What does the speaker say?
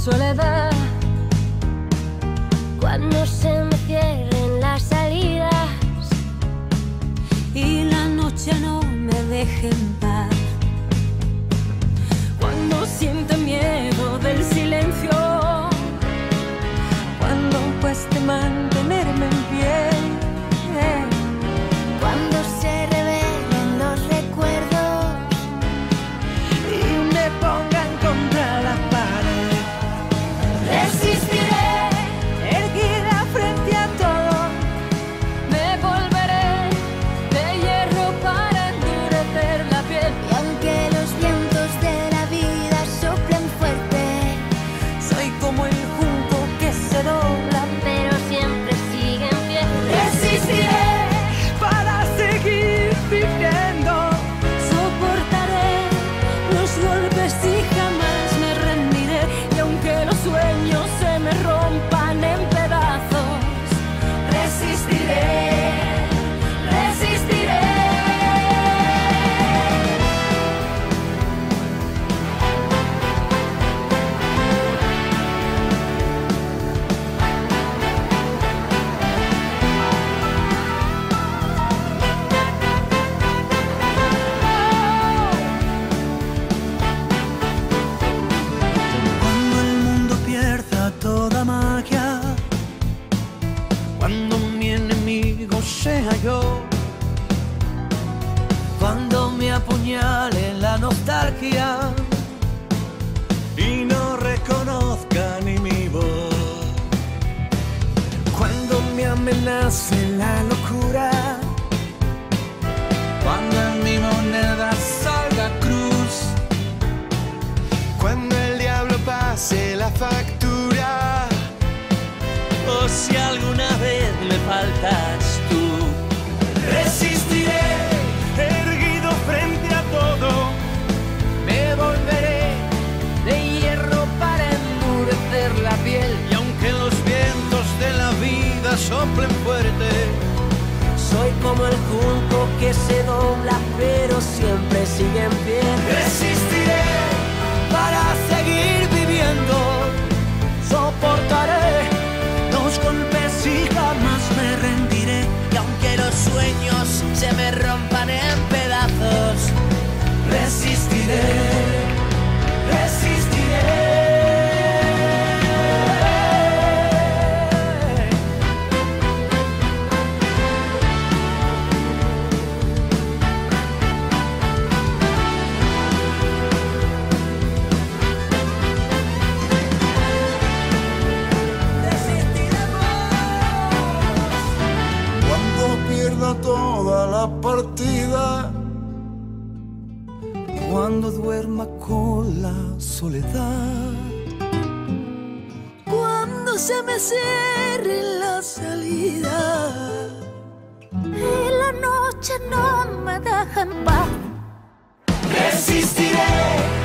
soledad. Cuando se y no reconozca ni mi voz, cuando me amenace la locura, cuando en mi moneda salga cruz. Cuando el diablo pase la factura, o si alguna vez me faltas soy como el junco que se dobla, pero siempre sigue en pie. Resistiré para seguir viviendo. Soportaré los golpes y jamás me rendiré. Y aunque los sueños se me rompan en pedazos, resistiré. La partida, Cuando duerma con la soledad. Cuando se me cierre la salida y la noche no me deja en paz. Resistiré.